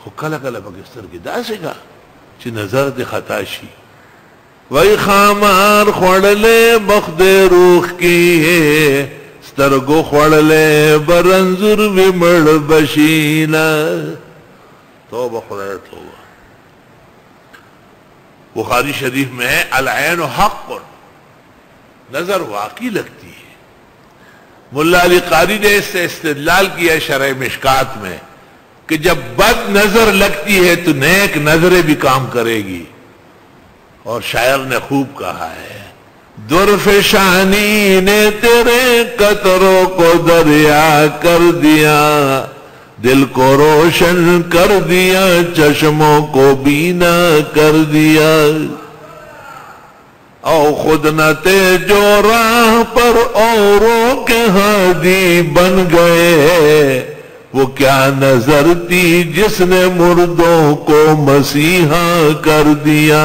خو کله کله په ستر کې داسې کا چې نظر دې خطا شي وای خامار خړلې بخد روح کی ہے سترگو خوڑلے، برنظر ومڑ بشینا توبہ، خدای توبہ. بخاری شریف میں ہے، العین حق نظر واقعی لگتی ہے. ملا علی قاری نے اس سے استدلال کیا شرع مشکات میں، کہ جب بد نظر لگتی ہے تو نیک نظریں بھی کام کرے گی. اور شاعر نے خوب کہا ہے درفشانی نے تیرے قطروں کو دریا کر دیا، دل کو روشن کر دیا، چشموں کو بینا کر دیا۔ او خود نہ تے جو راہ پر اوروں کے ہادی بن گئے، وہ کیا نظر تھی جس نے مردوں کو مسیحا کر دیا۔